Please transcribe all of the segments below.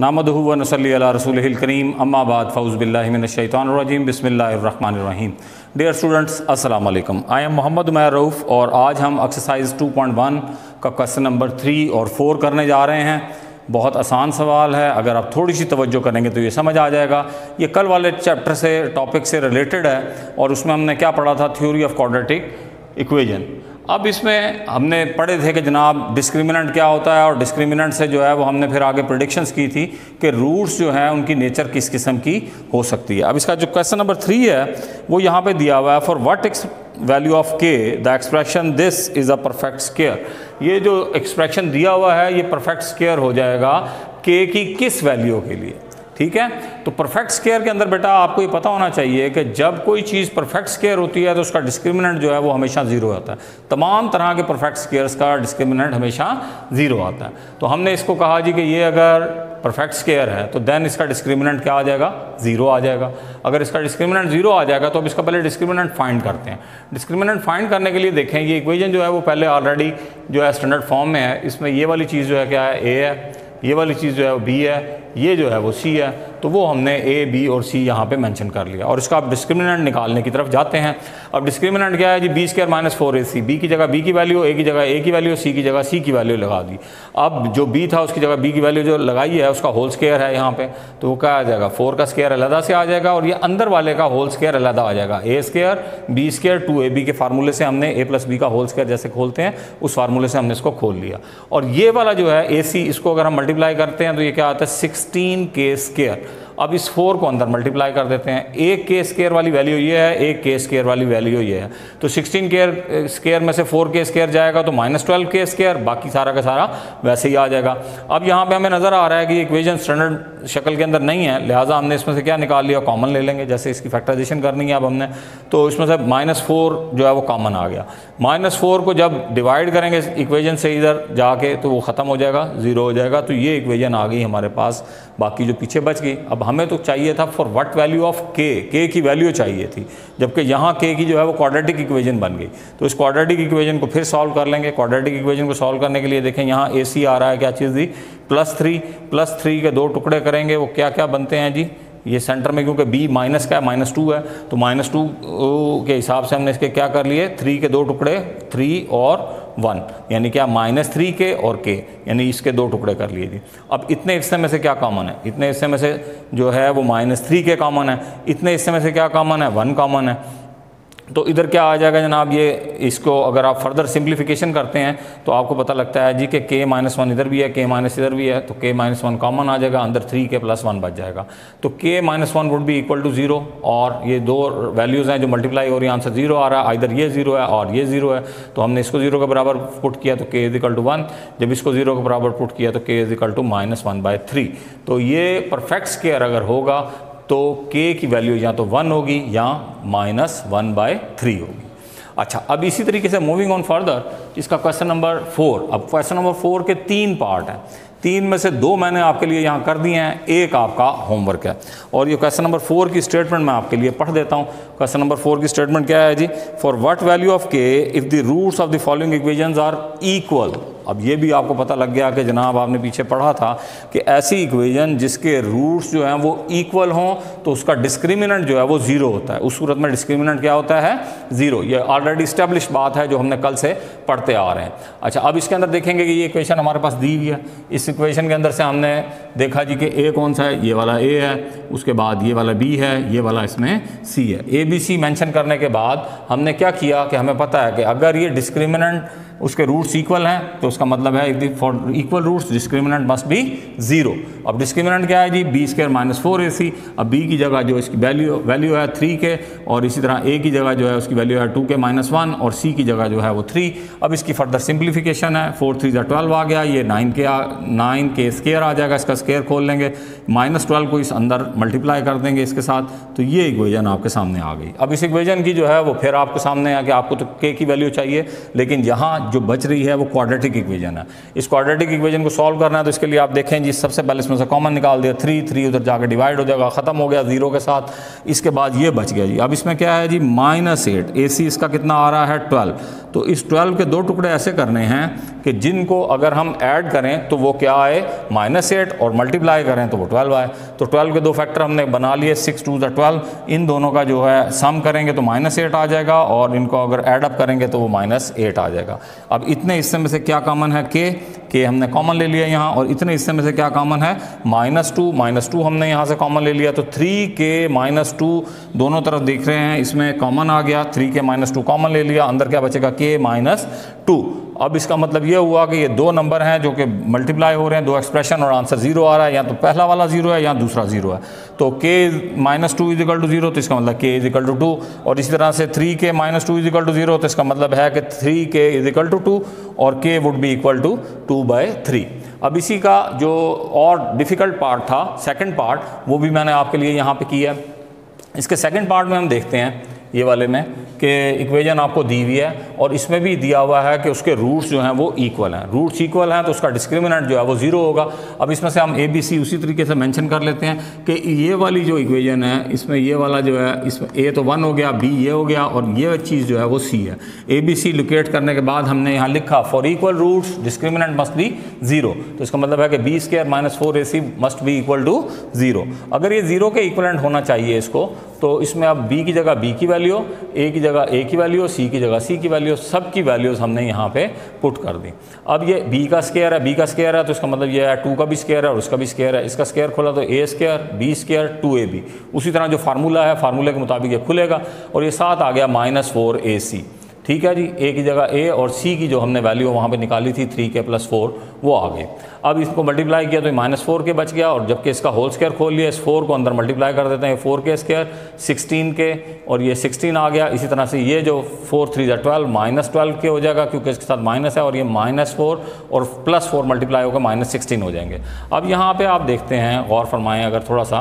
नामदहू व नसली अला रसूल करीम अम्माबाद फ़ौज़बिल्लिनशैतानरजीम बसमीम डियर स्टूडेंट्स अस्सलाम वालेकुम आई एम मोहम्मद उमैर रऊफ़ और आज हम एक्सरसाइज 2.1 का क्वेश्चन नंबर थ्री और फोर करने जा रहे हैं। बहुत आसान सवाल है। अगर आप थोड़ी सी तवज्जो करेंगे तो ये समझ आ जाएगा। ये कल वाले चैप्टर से टॉपिक से रिलेटेड है और उसमें हमने क्या पढ़ा था? थ्योरी ऑफ़ क्वाड्रेटिक इक्वेजन अब इसमें हमने पढ़े थे कि जनाब डिस्क्रिमिनेंट क्या होता है और डिस्क्रिमिनेंट से जो है वो हमने फिर आगे प्रोडिक्शंस की थी कि रूट्स जो हैं उनकी नेचर किस किस्म की हो सकती है। अब इसका जो क्वेश्चन नंबर थ्री है, वो यहाँ पे दिया हुआ है for what value of k the expression this is a perfect square ये जो एक्सप्रेशन दिया हुआ है, ये परफेक्ट स्केयर हो जाएगा के की किस वैल्यू के लिए? ठीक है? तो परफेक्ट स्केयर के अंदर बेटा आपको ये पता होना चाहिए कि जब कोई चीज़ परफेक्ट स्केयर होती है तो उसका डिस्क्रिमिनेंट जो है वो हमेशा ज़ीरो आता है। तमाम तरह के परफेक्ट स्केयर्स का डिस्क्रिमिनेंट हमेशा ज़ीरो आता है। तो हमने इसको कहा जी कि ये अगर परफेक्ट स्केयर है तो देन इसका डिस्क्रिमिनेंट क्या आ जाएगा? ज़ीरो आ जाएगा। अगर इसका डिस्क्रिमिनेंट ज़ीरो आ जाएगा तो अब इसका पहले डिस्क्रिमिनेंट फाइंड करते हैं। डिस्क्रिमिनेंट फाइंड करने के लिए देखें, ये इक्वेजन जो है वो पहले ऑलरेडी जो है स्टैंडर्ड फॉर्म में है। इसमें ये वाली चीज़ जो है क्या है? ए है। ये वाली चीज़ जो है वो बी है। ये जो है वो सी है। तो वो हमने ए बी और सी यहाँ पे मेंशन कर लिया। और इसका आप डिस्क्रिमिनेंट निकालने की तरफ़ जाते हैं। अब डिस्क्रिमिनेंट क्या है जी? B square minus four a c b की जगह बी की वैल्यू ए की जगह ए की वैल्यू सी की जगह सी की वैल्यू लगा दी। अब जो बी था, उसकी जगह बी की वैल्यू जो लगाई है, उसका होल स्केयर है यहाँ पे। तो वो क्या आ जाएगा? फोर का स्केयर अलहदा से आ जाएगा और ये अंदर वाले का होल स्केयर अलहदा आ जाएगा। A square b square two a b के फार्मूले से हमने ए प्लस बी का होल स्केयर जैसे खोलते हैं, उस फार्मूले से हमने इसको खोल लिया। और ये वाला जो है ए सी इसको अगर हम मल्टीप्लाई करते हैं तो ये क्या आता है? सिक्सटीन के स्केयर अब इस फोर को अंदर मल्टीप्लाई कर देते हैं। एक के स्केयर वाली वैल्यू ये है, एक के स्केयर वाली वैल्यू ये है। तो 16 केयर स्केयर में से फोर के स्केयर जाएगा तो माइनस ट्वेल्व के स्केयर बाकी सारा का सारा वैसे ही आ जाएगा। अब यहाँ पे हमें नज़र आ रहा है कि इक्वेजन स्टैंडर्ड शक्ल के अंदर नहीं है, लिहाजा हमने इसमें से क्या निकाल लिया कॉमन ले लेंगे, जैसे इसकी फैक्टराइजेशन करनी है अब हमने। तो इसमें से माइनस फोर जो है वो कॉमन आ गया। माइनस फोर को जब डिवाइड करेंगे इक्वेजन से इधर जाके तो वो ख़त्म हो जाएगा ज़ीरो हो जाएगा। तो ये इक्वेजन आ गई हमारे पास, बाकी जो पीछे बच गई, अब हमें तो चाहिए था फॉर वट वैल्यू ऑफ़ के के की वैल्यू चाहिए थी। जबकि यहाँ के की जो है वो क्वाड्रेटिक इक्वेजन बन गई। तो इस क्वाड्रेटिक इक्वेजन को फिर सॉल्व कर लेंगे। क्वाड्रेटिक इक्वेजन को सॉल्व करने के लिए देखें, यहाँ ए सी आ रहा है, क्या चीज़ दी? प्लस थ्री प्लस थ्री के दो टुकड़े करेंगे, वो क्या क्या बनते हैं जी? ये सेंटर में क्योंकि बी माइनस का है? माइनस टू है। तो माइनस टू के हिसाब से हमने इसके क्या कर लिए? थ्री के दो टुकड़े थ्री और वन, यानी क्या माइनस थ्री के और के, यानी इसके दो टुकड़े कर लिए थे। अब इतने हिस्से में से क्या कॉमन है? इतने हिस्से में से जो है वो माइनस थ्री के कॉमन है। इतने हिस्से में से क्या कॉमन है? वन कॉमन है। तो इधर क्या आ जाएगा जनाब? ये इसको अगर आप फर्दर सिंप्लीफिकेशन करते हैं तो आपको पता लगता है जी कि के माइनस वन इधर भी है के माइनस इधर भी है तो के माइनस वन कॉमन आ जाएगा, अंदर थ्री के प्लस वन बच जाएगा। तो k minus one would be equal to zero और ये दो वैल्यूज़ हैं जो मल्टीप्लाई हो रही है आंसर ज़ीरो आ रहा है इधर ये ज़ीरो है और ये ज़ीरो है। तो हमने इसको ज़ीरो के बराबर पुट किया तो k is equal to one जब इसको ज़ीरो के बराबर पुट किया तो k is equal to minus one by three तो ये परफेक्ट स्केयर अगर होगा तो के की वैल्यू या तो वन होगी या माइनस वन बाय थ्री होगी। अच्छा अब इसी तरीके से मूविंग ऑन फर्दर इसका क्वेश्चन नंबर फोर अब क्वेश्चन नंबर फोर के तीन पार्ट हैं। तीन में से दो मैंने आपके लिए यहाँ कर दिए हैं। एक आपका होमवर्क है। और ये क्वेश्चन नंबर फोर की स्टेटमेंट मैं आपके लिए पढ़ देता हूँ। क्वेश्चन नंबर फोर की स्टेटमेंट क्या है जी? For what value of k if the roots of the following equation are equal अब ये भी आपको पता लग गया कि जनाब आपने पीछे पढ़ा था कि ऐसी इक्वेजन जिसके रूट्स जो हैं वो इक्वल हों तो उसका डिस्क्रिमिनेंट जो है वो ज़ीरो होता है। उस सूरत में डिस्क्रिमिनेंट क्या होता है? ज़ीरो, ये ऑलरेडी इस्टेब्लिश बात है जो हमने कल से पढ़ते आ रहे हैं। अच्छा अब इसके अंदर देखेंगे कि ये इक्वेशन हमारे पास दी हुई है। इस इक्वेशन के अंदर से हमने देखा जी कि ए कौन सा है? ये वाला ए है, उसके बाद ये वाला बी है, ये वाला इसमें सी है। ए बी सी मैंशन करने के बाद हमने क्या किया कि हमें पता है कि अगर ये डिस्क्रिमिनेंट उसके रूट्स इक्वल हैं तो उसका मतलब है for equal roots discriminant must be zero अब डिस्क्रिमिनेंट क्या है जी? B square minus four a c अब बी की जगह जो इसकी वैल्यू वैल्यू है थ्री के और इसी तरह ए की जगह जो है उसकी वैल्यू है टू के माइनस वन और सी की जगह जो है वो थ्री। अब इसकी फर्दर सिंप्लीफिकेशन है, फोर थ्री जो ट्वेल्व आ गया, ये नाइन के नाइन के स्केयर आ जाएगा, इसका स्केयर खोल लेंगे, माइनस ट्वेल्व को इस अंदर मल्टीप्लाई कर देंगे इसके साथ तो ये इक्वेजन आपके सामने आ गई। अब इस इक्वेजन की जो है वो फिर आपके सामने आ कि आपको तो के की वैल्यू चाहिए, लेकिन यहाँ जो बच रही है वो क्वाड्रेटिक इक्वेजन है। इस क्वाड्रेटिक इक्वेजन को सॉल्व करना है तो इसके लिए आप देखें जी, सबसे पहले इसमें से कॉमन निकाल दिया थ्री थ्री उधर जाकर डिवाइड हो जाएगा, ख़त्म हो गया ज़ीरो के साथ, इसके बाद ये बच गया जी। अब इसमें क्या है जी माइनस एट ए सी इसका कितना आ रहा है? ट्वेल्व। तो इस ट्वेल्व के दो टुकड़े ऐसे करने हैं कि जिनको अगर हम ऐड करें तो वो क्या आए? माइनस एट और मल्टीप्लाई करें तो वो ट्वेल्व आए। तो ट्वेल्व के दो फैक्टर हमने बना लिए, सिक्स, टू द ट्वेल्व। इन दोनों का जो है, सम करेंगे तो माइनस एट आ जाएगा और इनको अगर एडअप करेंगे तो वो माइनस एट आ जाएगा। अब इतने हिस्से में से क्या कॉमन है? के के हमने कॉमन ले लिया यहाँ, और इतने हिस्से में से क्या कॉमन है? माइनस टू माइनस टू हमने यहाँ से कॉमन ले लिया। तो थ्री के माइनस टू दोनों तरफ़ देख रहे हैं, इसमें कॉमन आ गया। Three k minus two common ले लिया। अंदर क्या बचेगा? के माइनस टू। अब इसका मतलब ये हुआ कि ये दो नंबर हैं जो कि मल्टीप्लाई हो रहे हैं, दो एक्सप्रेशन और आंसर ज़ीरो आ रहा है। या तो पहला वाला ज़ीरो है या दूसरा ज़ीरो है। तो k minus two equal two zero तो इसका मतलब के इजिकल टू टू और इसी तरह से three k minus two equal two zero तो इसका मतलब है कि थ्री के इजिकल टू टू और k would be equal to two by three अब इसी का जो और डिफ़िकल्ट पार्ट था सेकेंड पार्ट वो भी मैंने आपके लिए यहाँ पे किया है। इसके सेकेंड पार्ट में हम देखते हैं, ये वाले में। कि इक्वेजन आपको दी हुई है और इसमें भी दिया हुआ है कि उसके रूट्स जो हैं वो इक्वल हैं। रूट्स इक्वल हैं तो उसका डिस्क्रिमिनेंट जो है वो ज़ीरो होगा। अब इसमें से हम ए बी सी उसी तरीके से मेंशन कर लेते हैं कि ये वाली जो इक्वेजन है, इसमें ये वाला जो है, इसमें ए तो वन हो गया बी ये हो गया और ये चीज़ जो है वो सी है। ए बी सी लोकेट करने के बाद हमने यहाँ लिखा for equal roots discriminant must be zero तो इसका मतलब है कि b square minus four a c must be equal to zero अगर ये ज़ीरो के इक्वलेंट होना चाहिए इसको तो इसमें आप बी की जगह बी की वैल्यू ए की जगह ए की वैल्यू सी की जगह सी की वैल्यू सब की वैल्यूज़ हमने यहाँ पे पुट कर दी। अब ये बी का स्केयर है बी का स्केयर है तो इसका मतलब ये है टू का भी स्केयर है और उसका भी स्केयर है। इसका स्केयर खोला तो a square b square two a b उसी तरह जो फार्मूला है फार्मूले के मुताबिक ये खुलेगा और ये साथ आ गया माइनस फोर ए सी ठीक है जी ए की जगह ए और सी की जो हमने वैल्यू वहाँ पे निकाली थी थ्री के प्लस फोर वो आ गई। अब इसको मल्टीप्लाई किया तो ये माइनस फोर के बच गया और जबकि इसका होल स्केयर खोल लिया, इस फोर को अंदर मल्टीप्लाई कर देते हैं फोर के स्केयर सिक्सटीन के और ये सिक्सटीन आ गया। इसी तरह से ये जो फोर थ्री या ट्वेल्व माइनस ट्वेल्व के हो जाएगा क्योंकि इसके साथ माइनस है और ये माइनस फोर और प्लस फोर मल्टीप्लाई होकर माइनस सिक्सटीन हो जाएँगे। अब यहाँ पर आप देखते हैं, गौर फरमाएँ अगर थोड़ा सा,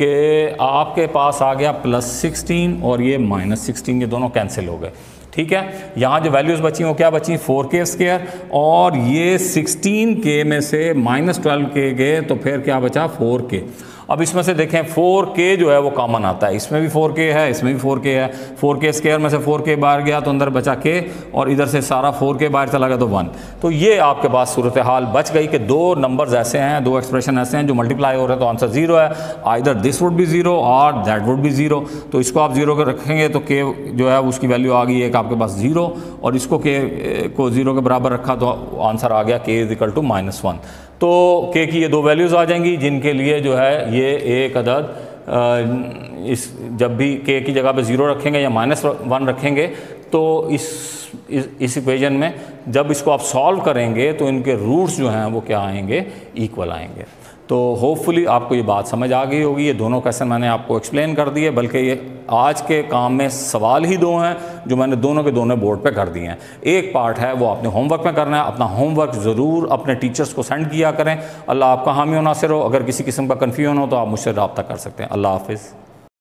कि आपके पास आ गया प्लस सिक्सटीन और ये माइनस सिक्सटीन ये दोनों कैंसिल हो गए। ठीक है? यहाँ जो वैल्यूज़ बची वो क्या बची फोर के स्केयर और ये सिक्सटीन के में से माइनस ट्वेल्व के गए तो फिर क्या बचा? फोर के अब इसमें से देखें फोर के जो है वो कॉमन आता है। इसमें भी फोर के है, इसमें भी फोर के है। फोर के स्केयर में से फोर के बाहर गया तो अंदर बचा के और इधर से सारा फोर के बाहर चला गया तो वन तो ये आपके पास सूरत हाल बच गई कि दो नंबर्स ऐसे हैं, दो एक्सप्रेशन ऐसे हैं जो मल्टीप्लाई हो रहे हैं तो आंसर ज़ीरो है। Either this would be zero और दैट वुड भी ज़ीरो तो इसको आप ज़ीरो कर रखेंगे तो के जो है उसकी वैल्यू आ गई एक आपके पास ज़ीरो और इसको के को ज़ीरो के बराबर रखा तो आंसर आ गया k is equal to minus one तो के की ये दो वैल्यूज़ आ जाएँगी जिनके लिए जो है ये एक अदद इस जब भी के की जगह पे ज़ीरो रखेंगे या माइनस वन रखेंगे तो इस इस, इक्वेशन में जब इसको आप सॉल्व करेंगे तो इनके रूट्स जो हैं वो क्या आएँगे? इक्वल आएँगे। तो होपफुली आपको ये बात समझ आ गई होगी। ये दोनों क्वेश्चन मैंने आपको एक्सप्लेन कर दिए, बल्कि ये आज के काम में सवाल ही दो हैं जो मैंने दोनों के दोनों बोर्ड पे कर दिए हैं। एक पार्ट है, वो आपने होमवर्क में करना है। अपना होमवर्क ज़रूर अपने टीचर्स को सेंड किया करें। अल्लाह आपका हामी नासिर हो अगर किसी किस्म का कन्फ्यूज़न हो तो आप मुझसे रबता कर सकते हैं। अल्लाह हाफिज़।